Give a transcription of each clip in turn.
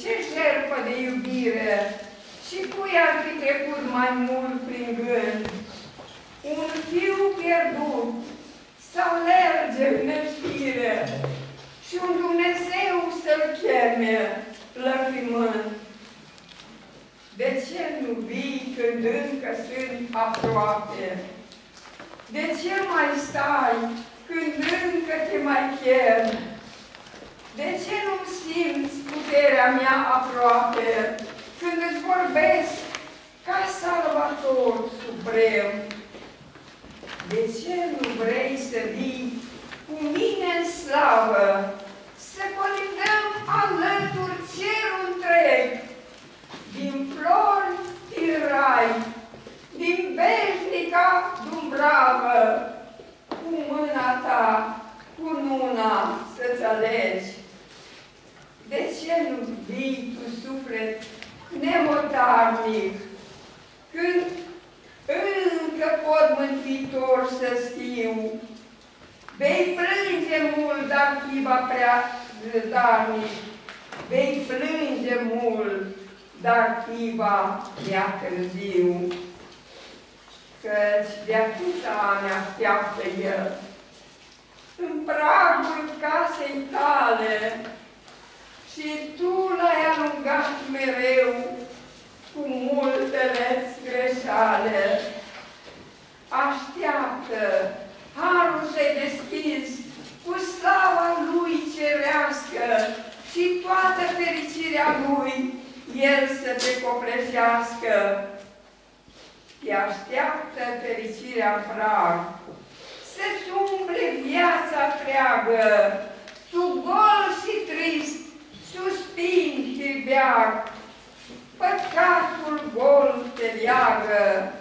ce jertfă de iubire și cui ar fi trecut mai mult prin gând? Un fiu pierdut sau lerge în neștire și un Dumnezeu să-l cheme lăcrimând. De ce nu vii când încă sunt aproape? De ce mai stai când încă te mai chem? De ce nu simți puterea mea aproape când îți vorbesc ca salvator suprem? De ce nu vrei să vii cu mine în slavă, să colindăm alături cerul întreg, din flori din rai, din veșnica dumbravă, cu mâna ta, cu nuna să-ți alegi? De ce nu vii tu, suflet nemotarnic, când încă pot mântuitor să știu? Vei plânge mult, dar chiva prea zădarnic, vei plânge mult, dar chiva prea târziu. Căci de atâta ani așteaptă el, în pragul casei tale, și tu l-ai alungat mereu cu multele greșale. Așteaptă harul să-i deschizi cu slava lui cerească și toată fericirea lui el să te copleșească. Te așteaptă fericirea prag, să-ți umple viața întreagă, tu gol și trist, suspin și beag, păcatul gol te leagă,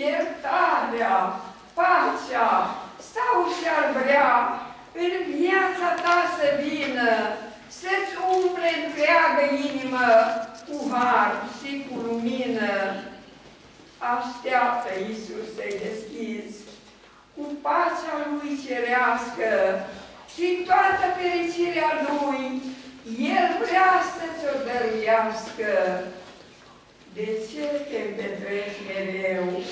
iertarea, pacea, stau și-ar vrea în viața ta să vină, să-ți umple întreagă inimă cu har și cu lumină. Așteaptă, Iisus, să-i deschizi cu pacea Lui cerească și toată fericirea Lui, El vrea să ți-o dăruiască. De ce te petreci mereu?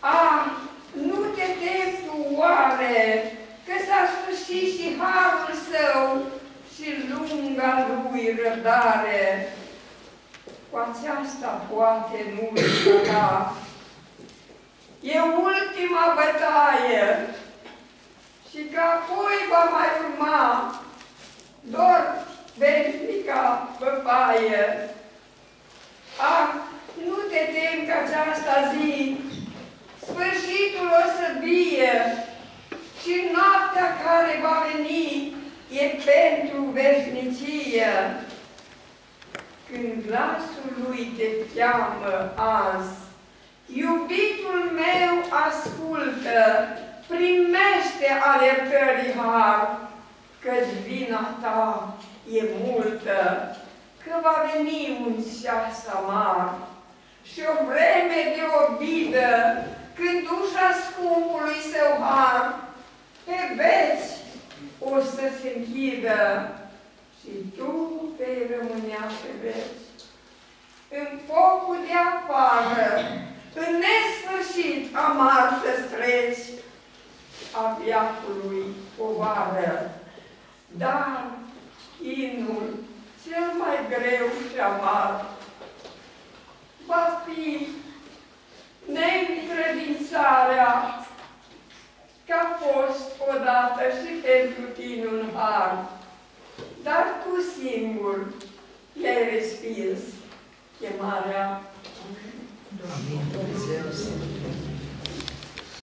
Ah, nu te temi tu oare că s-a sfârșit și harul său și lunga lui răbdare? Cu aceasta poate nu ta. E ultima bătaie și că apoi va mai urma doar veșnica băpaie. Ah, nu te temi că aceasta zi, sfârșitul o să vie și noaptea care va veni e pentru veșnicie. Când glasul lui te cheamă azi, iubitul meu ascultă, primește alertării har, căci vina ta e multă, că va veni un ceas amar. Și o vreme de obidă, când ușa scumpului său har pe veci o să se închidă. Și tu vei rămânea pe veci. În focul de afară, în nesfârșit amar să streci a viacului povară, dar inul cel mai greu și amar va fi neîncredințarea că a fost odată și pentru tine un har, dar tu singur i-ai respins chemarea. Amin. Dumnezeu să